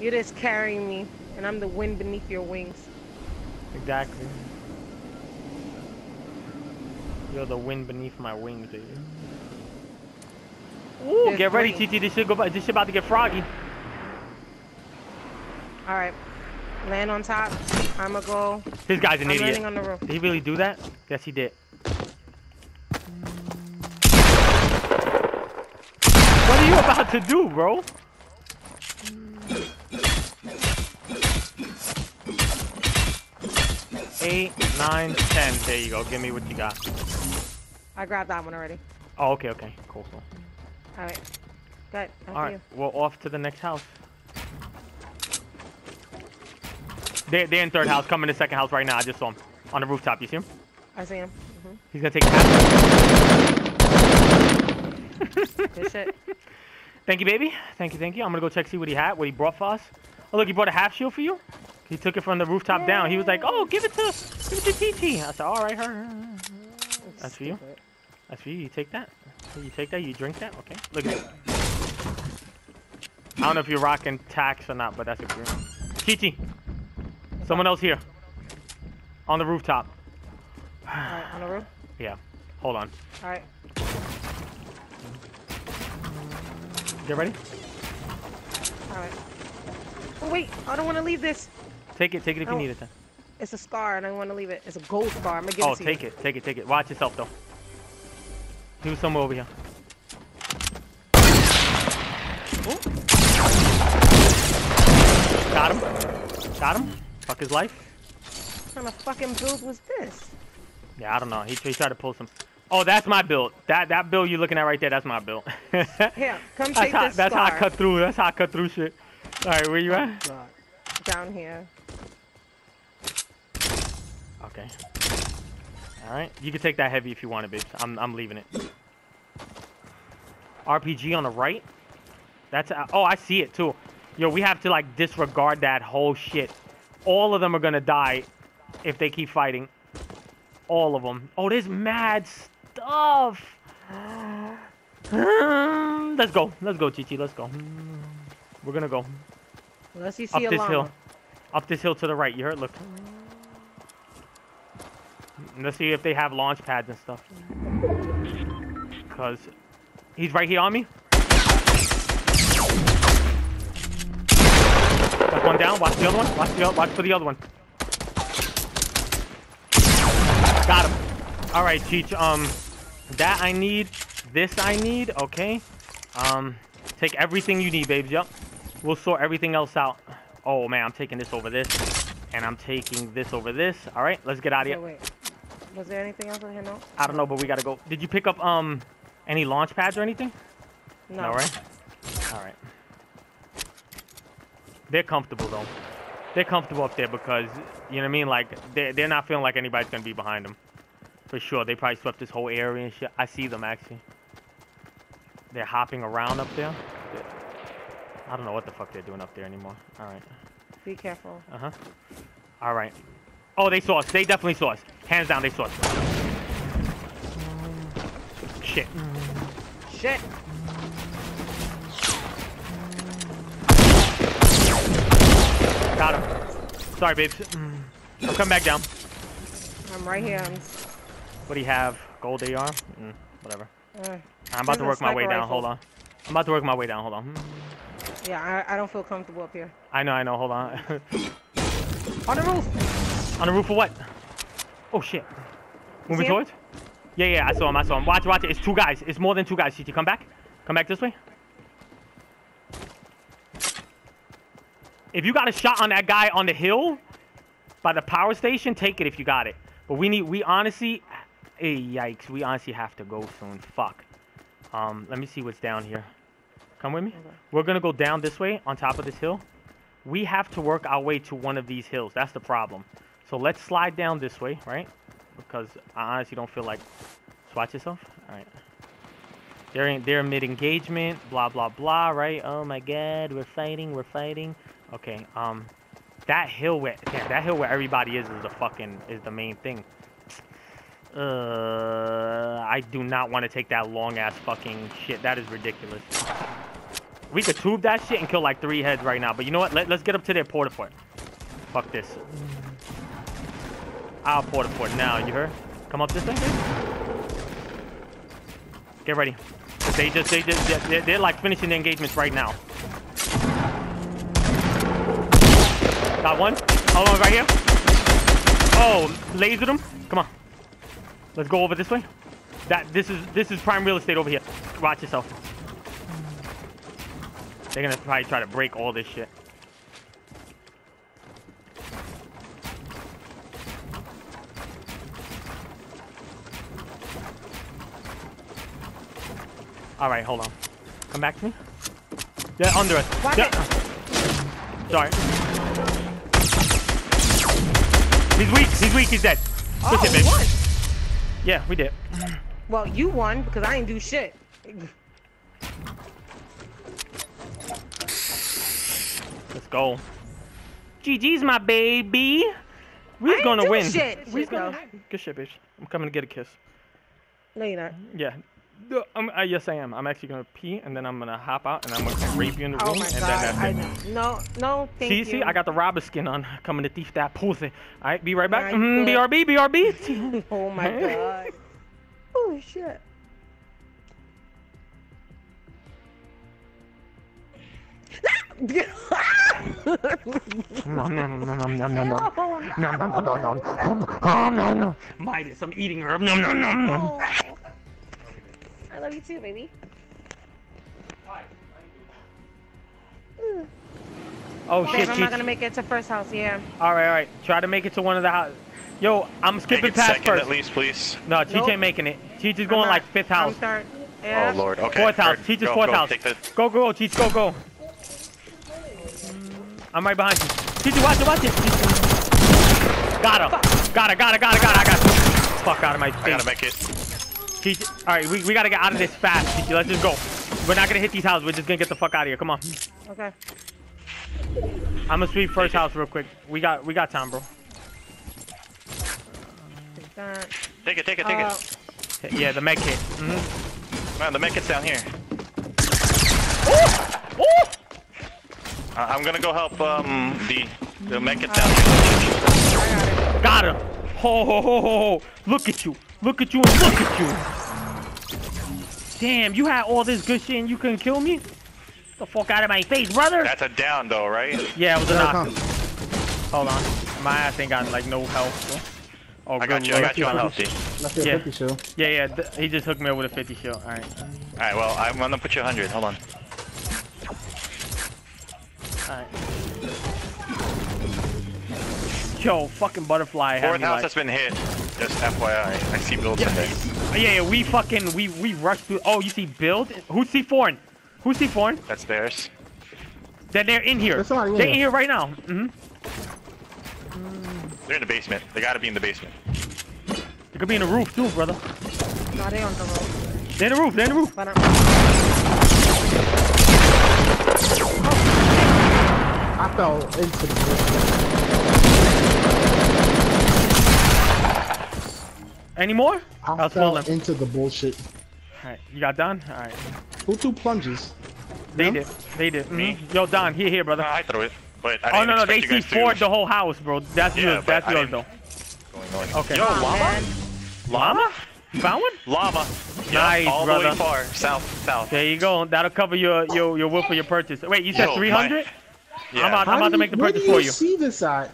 You're just carrying me, and I'm the wind beneath your wings. Exactly. You're the wind beneath my wings, baby. Ooh, There's get ready. TT. This shit go. This shit about to get froggy. All right, land on top. I'ma go. This guy's an I'm idiot. landing on the roof. Did he really do that? Yes, he did. What are you about to do, bro? Eight, nine, ten. There you go. Give me what you got. I grabbed that one already. Oh, okay, okay. Cool, cool. All right, good. All right, you. we're off to the next house. They're, they're in third house, coming to second house right now. I just saw him on the rooftop. You see him? I see him. Mm-hmm. He's gonna take half. Good shit. Thank you, baby. Thank you, thank you. I'm gonna go check see what he had, what he brought for us. Oh, look, he brought a half shield for you. He took it from the rooftop down. He was like, "Oh, give it to, give it to TT." I said, "All right, her." That's for you. That's for you. You take that. You take that. You drink that. Okay. Look at that. I don't know if you're rocking tax or not, but that's a green. TT. Someone else here. On the rooftop. All right, on the roof. Yeah. Hold on. All right. Get ready. All right. Oh wait, I don't want to leave this. Take it. Take it if you need it. Then. It's a scar, and I want to leave it. It's a gold scar. I'm gonna give Oh, it to you. Oh, take it. Take it. Take it. Watch yourself though. He was somewhere over here. Got him. Got him. Fuck his life. What kind of fucking build was this? Yeah, I don't know. He, he tried to pull some. Oh, that's my build. That that build you're looking at right there, that's my build. Here, come that's take how, this that's scar. how I cut through. That's how I cut through shit. All right, where you at? Down here. Okay. All right, you can take that heavy if you want it, babes. I'm I'm leaving it. RPG on the right. That's uh, oh, I see it too. Yo, we have to like disregard that whole shit. All of them are gonna die if they keep fighting. All of them. Oh, there's mad stuff. Let's go. Let's go, Chichi. Let's go. We're gonna go Unless you up see a this llama. hill. Up this hill to the right. You heard? Look. Let's see if they have launch pads and stuff. Cause he's right here on me. That's one down. Watch the other one. Watch the other. watch for the other one. Got him. All right, Cheech. Um, that I need. This I need. Okay. Um, take everything you need, babes. Yep. We'll sort everything else out. Oh man, I'm taking this over this, and I'm taking this over this. All right, let's get out of here. Was there anything else in here? No. I don't know, but we gotta go. Did you pick up um any launch pads or anything? No. No, right? All right. They're comfortable though. They're comfortable up there because you know what I mean. Like they're they're not feeling like anybody's gonna be behind them. For sure, they probably swept this whole area and shit. I see them actually. They're hopping around up there. I don't know what the fuck they're doing up there anymore. All right. Be careful. Uh huh. All right. Oh, they saw us. They definitely saw us. Hands down, they saw us. Shit. Shit. Got him. Sorry, babes. I'll come back down. I'm right here. I'm, What do you have? Gold AR? Mm, whatever. uh, I'm about to work my way sniper down. rifle. Hold on. I'm about to work my way down. Hold on. yeah, I, I don't feel comfortable up here. I know, I know. Hold on. On the roof. On the roof of what? Oh, shit. Moving towards? Yeah, yeah, I saw him. I saw him. Watch, watch it. It's two guys. It's more than two guys. CT, come back. Come back this way. If you got a shot on that guy on the hill by the power station, take it if you got it. But we need, we honestly, eh, yikes, we honestly have to go soon. Fuck. Um, let me see what's down here. Come with me. Okay. We're gonna go down this way on top of this hill. We have to work our way to one of these hills. That's the problem. So let's slide down this way, right? Because I honestly don't feel like. Swatch yourself. All right. They're in, they're mid engagement. Blah blah blah. Right? Oh my God, we're fighting. We're fighting. Okay. Um, that hill where damn, that hill where everybody is is the fucking is the main thing. Uh, I do not want to take that long ass fucking shit. That is ridiculous. we could tube that shit and kill like three heads right now. But you know what? Let, let's get up to their porta fort. Fuck this. Our porta fort now. You heard? Come up this way. Get ready. They just, they just, they're, they're like finishing the engagements right now. Got one. Hold on, right here. Oh, lasered him. Come on. Let's go over this way. That this is this is prime real estate over here. Watch yourself. They're gonna probably try to break all this shit. All right, hold on. Come back to me. Yeah, under us. Watch yeah. Sorry. He's weak. He's weak. He's dead. Oh, it, we baby. won. Yeah, we did. Well, you won because I didn't do shit. Let's go. GG's my baby. We're gonna win. shit. We're gonna. Good shit, bitch. I'm coming to get a kiss. No, you're not. Yeah. No, uh, yes, I am. I'm actually gonna pee, and then I'm gonna hop out, and I'm gonna rape you in the room, Oh my and god. then I, that's it. no, no, thank see, you. see, I got the robber skin on, coming to thief that pussy. All right, be right back. Alright, Mhm. BRB, BRB. Oh my god. Oh shit. No, no, no, no, no, no, no, no. No, no, no, no, no. Oh, no, no. Midas, I'm eating her. No, no, no, no. I love you too, baby. Oh, Babe, shit, I'm Cheech. not gonna make it to first house. Yeah. All right, all right. Try to make it to one of the houses. Yo, I'm skipping past second first. at least, please. No, Cheech Nope. ain't making it. Cheech is I'm going not- like fifth I'm house. start. Oh, yeah. Oh lord. Okay. Fourth house. heard. Cheech is fourth go. house. The. Go, go, Cheech, go, go. I'm right behind you. Cheech, watch it, watch it. Got her. Got her, got her, got her, got her. I got her. Fuck out of my face. I gotta make it. Cheech, all right, we, we gotta get out of this fast, Cheech. Let's just go. We're not gonna hit these houses. We're just gonna get the fuck out of here. Come on. Okay. I'm gonna sweep first house real quick. We got we got time, bro. Take that. Take it. Take it. Take Uh, it. Yeah, the med kit. Mm-hmm. Man, the med kit's down here. Ooh! Uh, I'm gonna go help um the the med kit's down here. Got. Got him. Ho ho ho ho ho. Look at you. Look at you and look at you. Damn, you had all this good shit and you couldn't kill me? The fuck out of my face, brother. That's a down though, right? Yeah, it was a There knock. Hold on. My ass ain't got like no health. Oh, I got good you. I got you on healthy. Yeah. 50 shield. Yeah, yeah. he just hooked me up with a 50 shield. All right. All right. Well, I'm gonna put you 100. Hold on. All right. Yo, fucking butterfly. had Fourth me house like- has been hit. Just FYI. I see builds in there. Yeah, yeah, we fucking we we rushed through. Oh, you see build? Who's C4? Who's C4? That's theirs. Then they're in here. There's somebody in They're in here. here right now. Mm-hmm. They're in the basement. They gotta be in the basement. They could be in the roof too, brother. No, they on the roof. They're in the roof. They're in the roof. But I'm. I fell into the bullshit. Any more? I I'll fell them. into the bullshit. All right, you got done. All right, Who two plunges? they Them? did. They did. Me? Mhm. Yo, Don, here, here, brother. No, I threw it. But I Oh didn't no, no, they expect you see guys four to- the whole house, bro. That's Yeah, yours. That's I yours, though. Going on. Okay. Yo, Oh, llama? man. Llama? You found one? Llama. Nice, all the way far. South, south. There you go. That'll cover your your your will for your purchase. Wait, you said Yo, 300? Yeah. I'm about- How about do to you- make the purchase for you Where do you. see this at?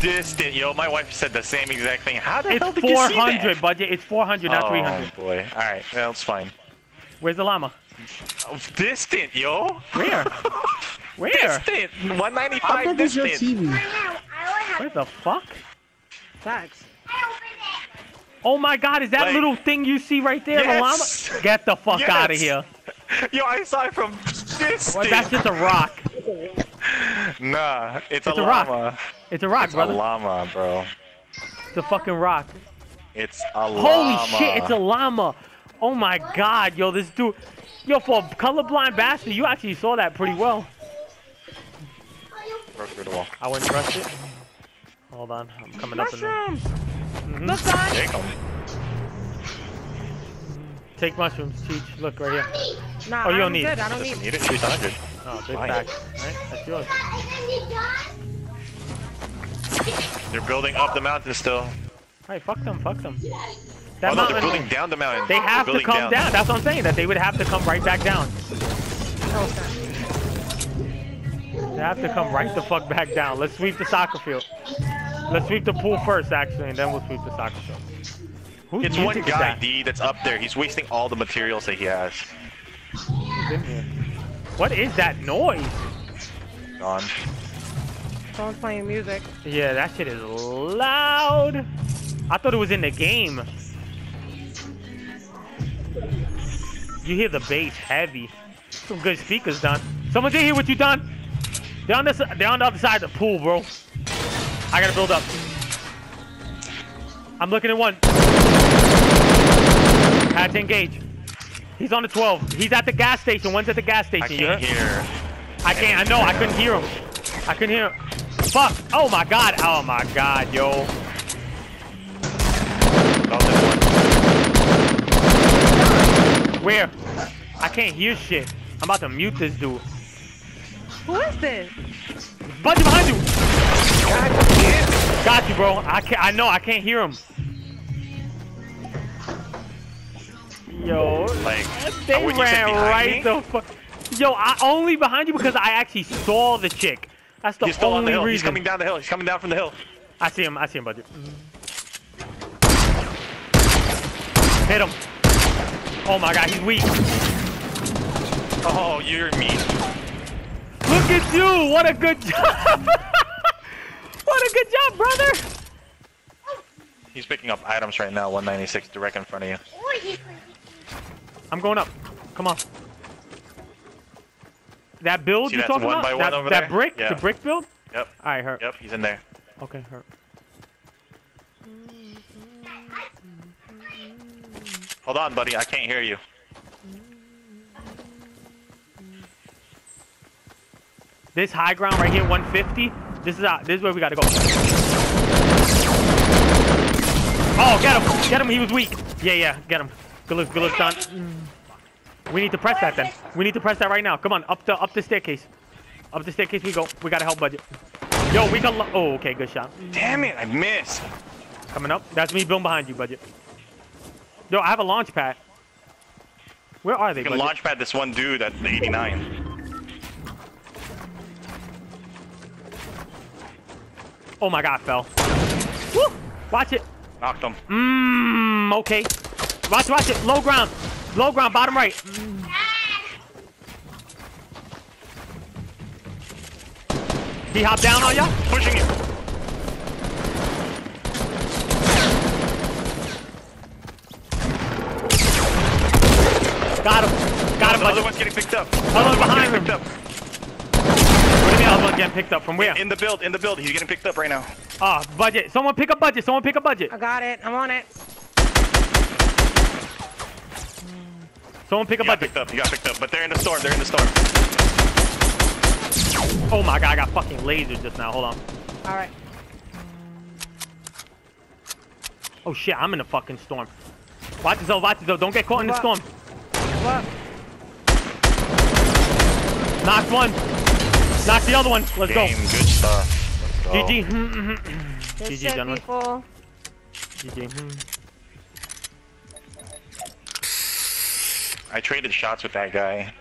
Distant. Yo, my wife said the same exact thing. How the hell It's did you see that? It's 400 budget. It's 400, not oh, 300. boy. All right. Well, it's fine. Where's the llama? Oh, distant, yo. Where? Where? Distant. How 195 big is your distant. TV? Where the fuck? Facts. Oh my god, is that Like- little thing you see right there, Yes. the llama? Get the fuck Yes. out of here. Yo, I saw it from distant. Well, that's just a rock. Nah, it's, It's a, a rock. llama. It's a rock, It's brother. a llama, bro. It's a fucking rock. It's a llama. Holy shit, it's a llama. Oh my god, yo, this dude. Yo, for a colorblind bastard, you actually saw that pretty well. Broke through the wall. I wouldn't rush it. Hold on, I'm coming up in there. Mushrooms. Mhm. Look, son. There. Take mushrooms, Cheech. Look right here. Nah, Oh, you don't I'm need it. good. I don't Doesn't need. need it. 300. Oh, big Fine. back. Right? That's yours. They're building up the mountain still. Hey, fuck them, fuck them. Oh That no, they're mountain, building down the mountain. they have They're to building come down. That's what I'm saying. That they would have to come right back down. They have to come right the fuck back down. Let's sweep the soccer field. Let's sweep the pool first, actually, and then we'll sweep the soccer field. Who's It's one guy, that? D, that's up there. He's wasting all the materials that he has. Who's in here? What is that noise? Gone. Someone's playing music. Yeah, that shit is loud. I thought it was in the game. You hear the bass heavy. Some good speakers, Don. Someone's in here with you, Don. They're on this. They're on the other side of the pool, bro. I gotta build up. I'm looking at one. Had to engage. He's on the 12. He's at the gas station. One's at the gas station. I can't heard? hear. I can't. I know. I couldn't hear him. I couldn't hear him. Fuck. Oh my god. Oh my god, yo. This one. Where? I can't hear shit. I'm about to mute this dude. Who is this? Bunch behind you. God damn. Got you, bro. I can't. I know. I can't hear him. Yo, Like, they oh, what you ran right me? the fuck. Yo, I only behind you because I actually saw the chick. That's the He's still on only the hill. reason. He's coming down the hill. He's coming down from the hill. I see him. I see him, buddy. Hit him. Oh my god, he's weak. Oh, you're mean. Look at you! What a good job! what a good job, brother! He's picking up items right now. 196 direct in front of you. I'm going up. Come on. That build See you talking one about? by one that over that brick? Yeah. The brick build? Yep. Alright, hurt. Yep. He's in there. Okay, hurt. Hold on, buddy. I can't hear you. This high ground right here, 150. This is out. This is where we gotta go. Oh, get him! Get him! He was weak. Yeah, yeah, get him. Good look, good look, Don. We need to press that then. We need to press that right now. Come on, up the up the staircase. Up the staircase we go. We gotta help budget. Yo, we lo- Oh, okay, good shot. Damn it! I missed. Coming up. That's me building behind you, budget. Yo, I have a launch pad. Where are they? You can budget? launch pad this one dude at the 89. Oh my god, fell. Woo! Watch it. Knocked him. Mmm, okay. Watch, watch it. Low ground. Low ground, bottom right. Mm. He hopped down on ya? Pushing you. Got him. Got him, The other buddy. one's getting picked up. Other one's behind getting him. picked up. What do you mean other one getting picked up? From where? In the build, in the build. He's getting picked up right now. Ah, budget. Someone pick up budget. Someone pick up budget. I got it. I'm on it. Someone pick He up got picked up. He got picked up. But they're in the storm. They're in the storm. Oh my god, I got fucking lasered just now. Hold on. All right. Oh shit, I'm in a fucking storm. Watch yourself, watch yourself. Don't get caught in the storm. What? Knocked one. Knocked the other one. Let's Game. Good stuff. go. Let's go. GG. Good GG, gentlemen. GG. I traded shots with that guy.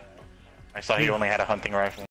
I saw he Hmm. only had a hunting rifle.